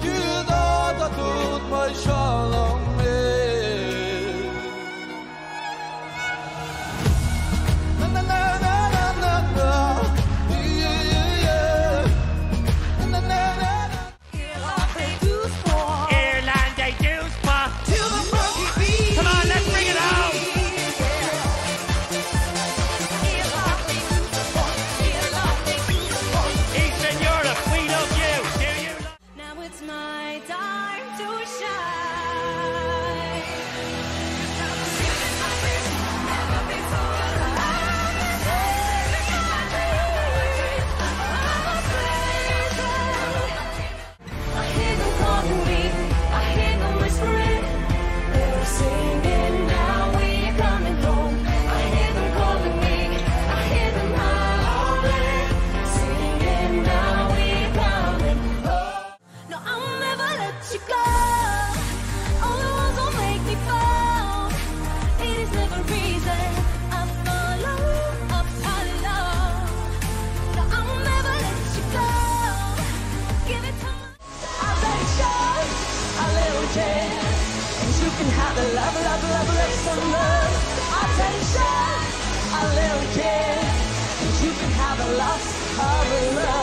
Tudod a tud, majd salom can have a love, love, love, love, some love attention. I really care. You can have a lot of love.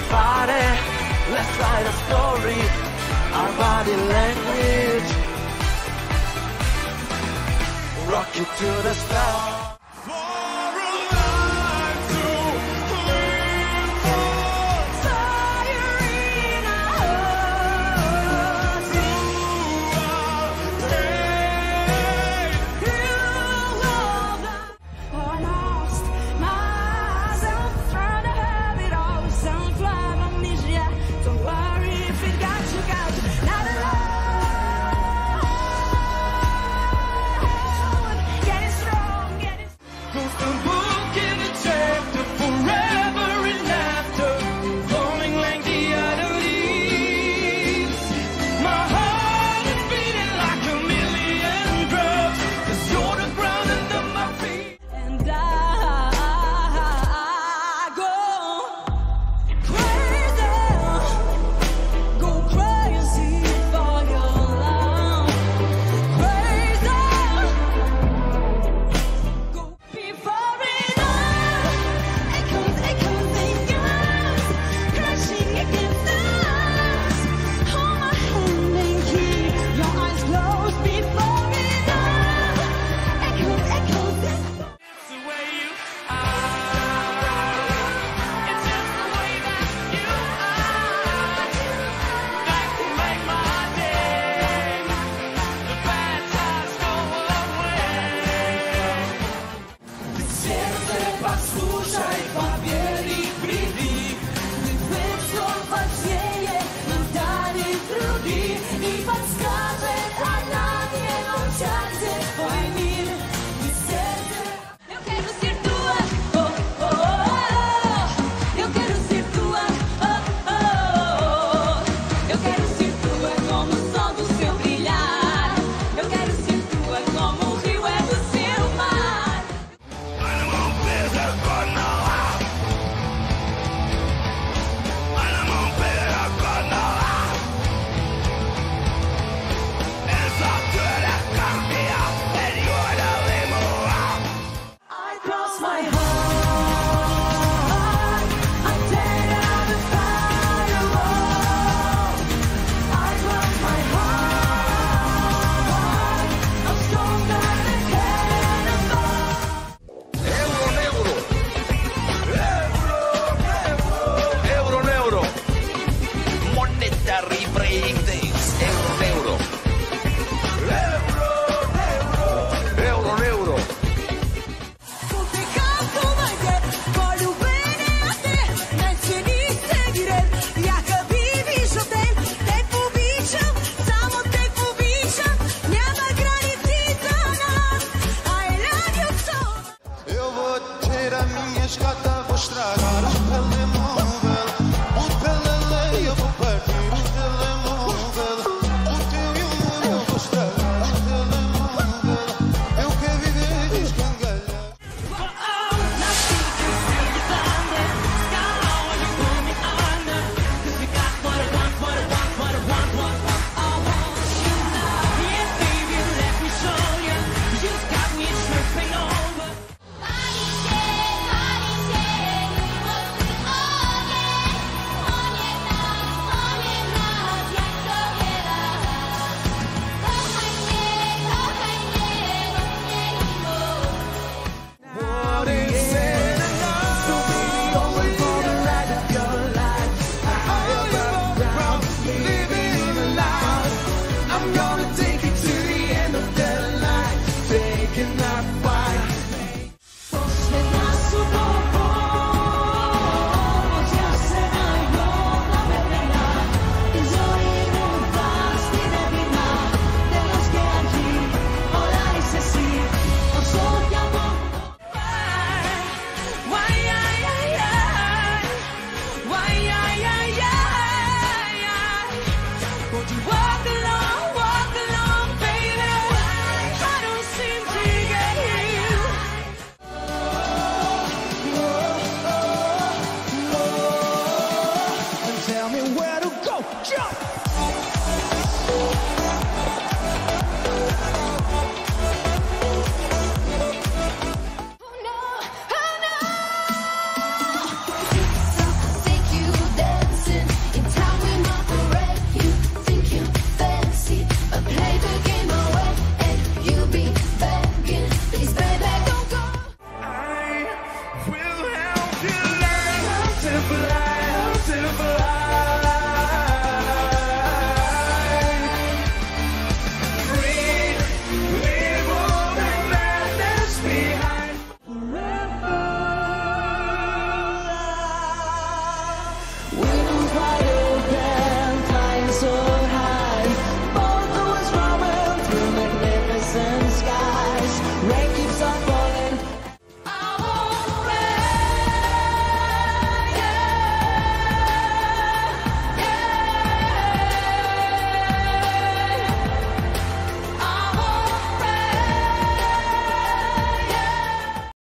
our body. Let's write a story, our body language. Rock it to the stars.